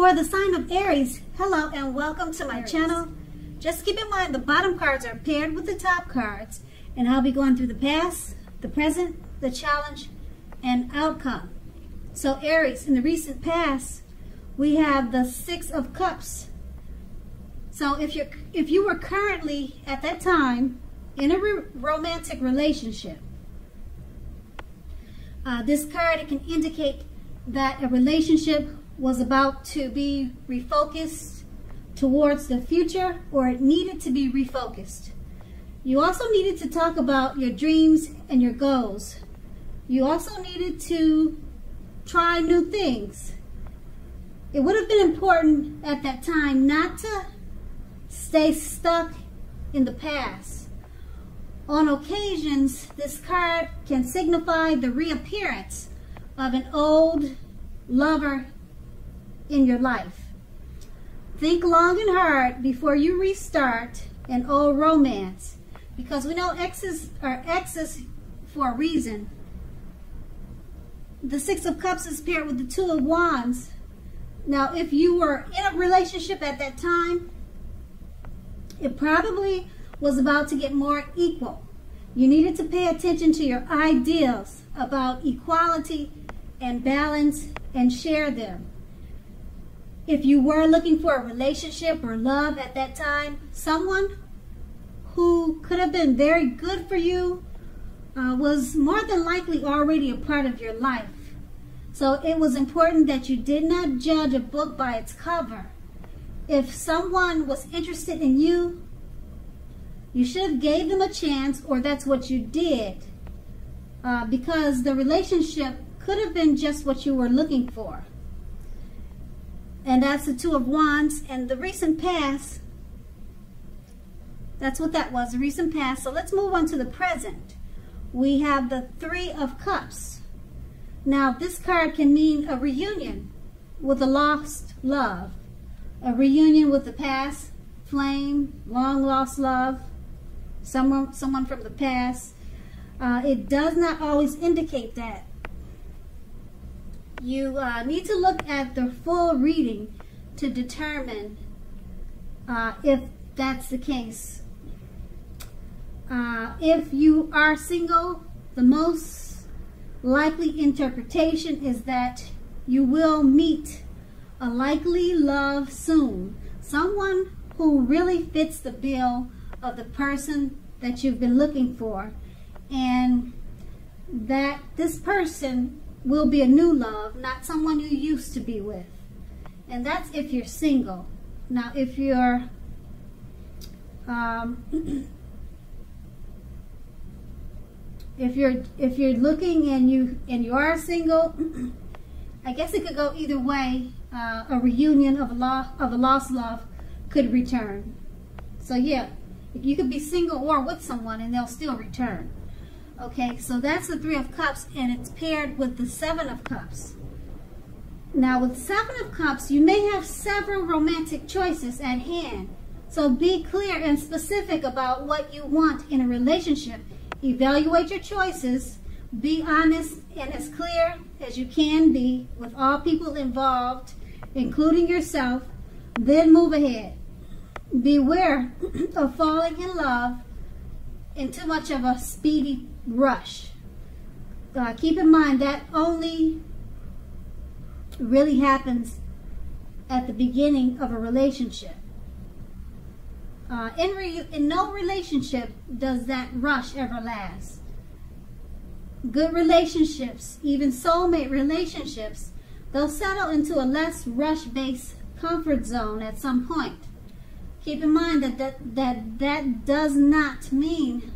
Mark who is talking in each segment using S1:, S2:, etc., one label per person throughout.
S1: For the sign of Aries, hello and welcome to my Aries. channel. Just keep in mind the bottom cards are paired with the top cards and I'll be going through the past, the present, the challenge, and outcome. So Aries, in the recent past, we have the Six of Cups. So if you're if you were currently at that time in a re romantic relationship, uh, this card it can indicate that a relationship was about to be refocused towards the future or it needed to be refocused. You also needed to talk about your dreams and your goals. You also needed to try new things. It would have been important at that time not to stay stuck in the past. On occasions, this card can signify the reappearance of an old lover in your life. Think long and hard before you restart an old romance because we know exes are exes for a reason. The Six of Cups is paired with the Two of Wands. Now, if you were in a relationship at that time, it probably was about to get more equal. You needed to pay attention to your ideals about equality and balance and share them. If you were looking for a relationship or love at that time, someone who could have been very good for you uh, was more than likely already a part of your life. So it was important that you did not judge a book by its cover. If someone was interested in you, you should have gave them a chance or that's what you did. Uh, because the relationship could have been just what you were looking for. And that's the Two of Wands. And the recent past, that's what that was, the recent past. So let's move on to the present. We have the Three of Cups. Now, this card can mean a reunion with a lost love, a reunion with the past, flame, long lost love, someone, someone from the past. Uh, it does not always indicate that you uh, need to look at the full reading to determine uh, if that's the case. Uh, if you are single, the most likely interpretation is that you will meet a likely love soon. Someone who really fits the bill of the person that you've been looking for. And that this person will be a new love, not someone you used to be with. And that's if you're single. Now, if you're um, if you're if you're looking and you and you are single, I guess it could go either way. Uh, a reunion of a lo- of a lost love could return. So yeah, you could be single or with someone and they'll still return. Okay, so that's the Three of Cups, and it's paired with the Seven of Cups. Now, with Seven of Cups, you may have several romantic choices at hand. So be clear and specific about what you want in a relationship. Evaluate your choices. Be honest and as clear as you can be with all people involved, including yourself. Then move ahead. Beware of falling in love in too much of a speedy rush. Uh, keep in mind that only really happens at the beginning of a relationship. Uh, in, re in no relationship does that rush ever last. Good relationships, even soulmate relationships, they'll settle into a less rush-based comfort zone at some point. Keep in mind that that, that that does not mean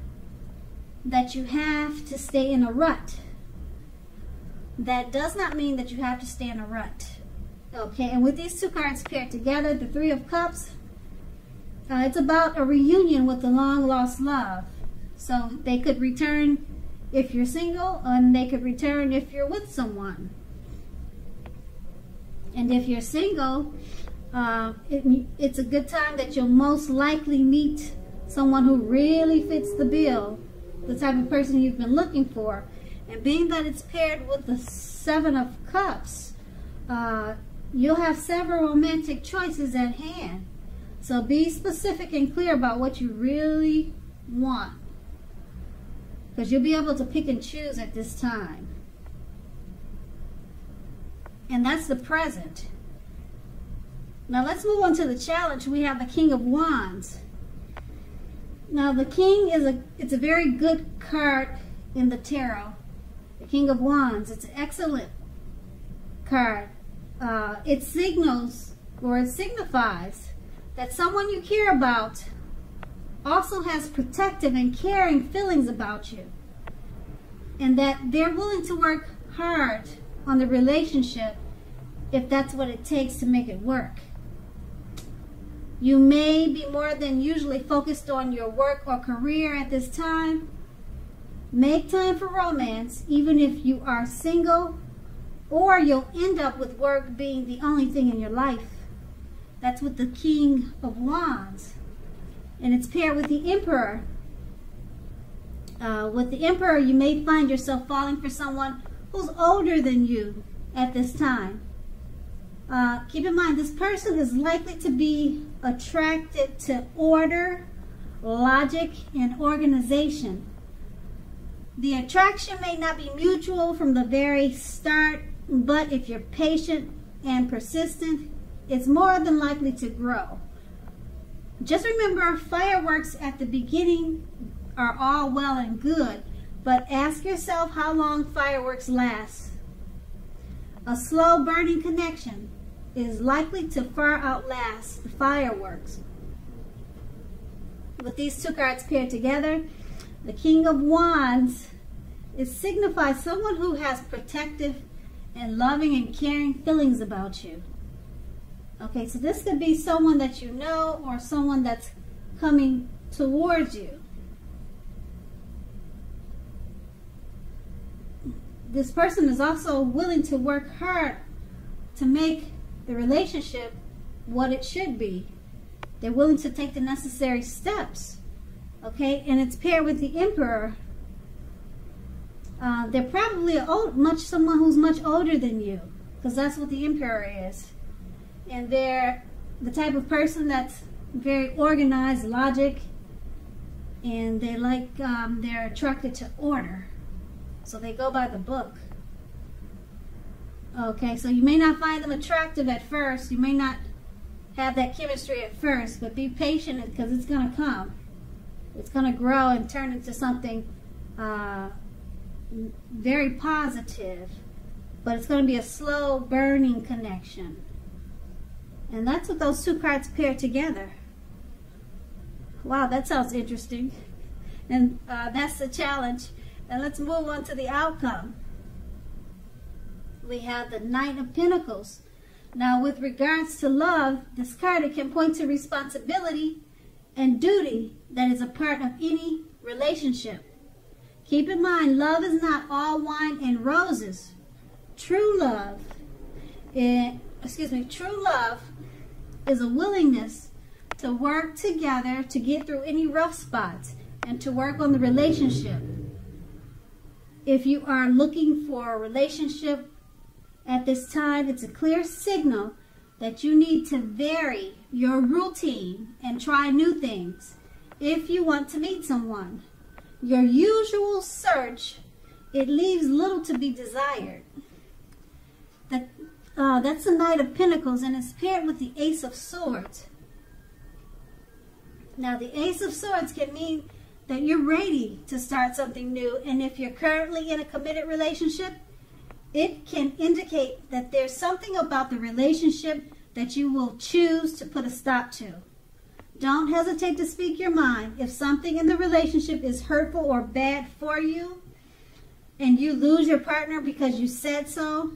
S1: that you have to stay in a rut. That does not mean that you have to stay in a rut. Okay, and with these two cards paired together, the Three of Cups, uh, it's about a reunion with a long lost love. So they could return if you're single, and they could return if you're with someone. And if you're single, uh, it, it's a good time that you'll most likely meet someone who really fits the bill the type of person you've been looking for. And being that it's paired with the Seven of Cups, uh, you'll have several romantic choices at hand. So be specific and clear about what you really want. Because you'll be able to pick and choose at this time. And that's the present. Now let's move on to the challenge. We have the King of Wands. Now the King is a it's a very good card in the tarot. The King of Wands. It's an excellent card. Uh, it signals or it signifies that someone you care about also has protective and caring feelings about you. And that they're willing to work hard on the relationship if that's what it takes to make it work. You may be more than usually focused on your work or career at this time. Make time for romance, even if you are single, or you'll end up with work being the only thing in your life. That's with the King of Wands. And it's paired with the Emperor. Uh, with the Emperor, you may find yourself falling for someone who's older than you at this time. Uh, keep in mind, this person is likely to be attracted to order, logic, and organization. The attraction may not be mutual from the very start, but if you're patient and persistent, it's more than likely to grow. Just remember, fireworks at the beginning are all well and good, but ask yourself how long fireworks last. A slow burning connection is likely to far outlast the fireworks. With these two cards paired together, the King of Wands it signifies someone who has protective and loving and caring feelings about you. Okay, so this could be someone that you know or someone that's coming towards you. This person is also willing to work hard to make the relationship what it should be. They're willing to take the necessary steps. Okay, and it's paired with the emperor. Uh, they're probably old, much someone who's much older than you, because that's what the emperor is. And they're the type of person that's very organized, logic, and they like um, they're attracted to order, so they go by the book. Okay, so you may not find them attractive at first. You may not have that chemistry at first, but be patient because it's going to come. It's going to grow and turn into something uh, very positive, but it's going to be a slow burning connection. And that's what those two cards pair together. Wow, that sounds interesting. And uh, that's the challenge. And let's move on to the outcome we have the Knight of Pentacles. Now, with regards to love, this card can point to responsibility and duty that is a part of any relationship. Keep in mind, love is not all wine and roses. True love, it, excuse me, true love is a willingness to work together to get through any rough spots and to work on the relationship. If you are looking for a relationship at this time, it's a clear signal that you need to vary your routine and try new things if you want to meet someone. Your usual search, it leaves little to be desired. That, uh, that's the Knight of Pentacles and it's paired with the Ace of Swords. Now the Ace of Swords can mean that you're ready to start something new and if you're currently in a committed relationship, it can indicate that there's something about the relationship that you will choose to put a stop to. Don't hesitate to speak your mind. If something in the relationship is hurtful or bad for you, and you lose your partner because you said so,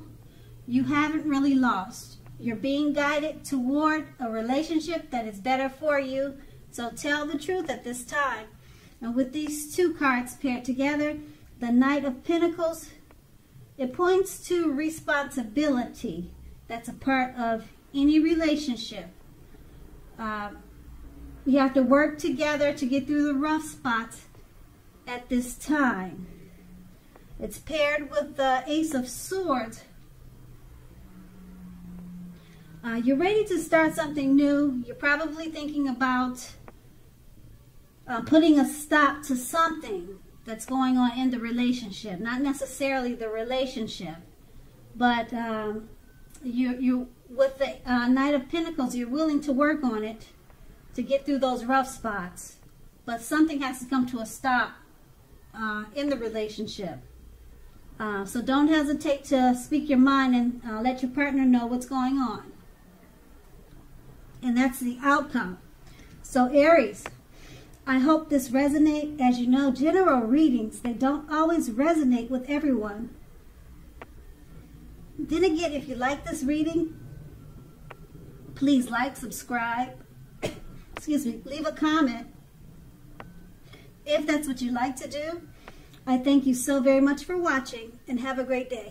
S1: you haven't really lost. You're being guided toward a relationship that is better for you. So tell the truth at this time. And with these two cards paired together, the Knight of Pentacles it points to responsibility that's a part of any relationship. Uh, you have to work together to get through the rough spots at this time. It's paired with the Ace of Swords. Uh, you're ready to start something new. You're probably thinking about uh, putting a stop to something that's going on in the relationship. Not necessarily the relationship, but um, you you with the uh, Knight of Pentacles, you're willing to work on it to get through those rough spots. But something has to come to a stop uh, in the relationship. Uh, so don't hesitate to speak your mind and uh, let your partner know what's going on. And that's the outcome. So Aries, I hope this resonate. As you know, general readings, they don't always resonate with everyone. Then again, if you like this reading, please like, subscribe, excuse me, leave a comment if that's what you like to do. I thank you so very much for watching and have a great day.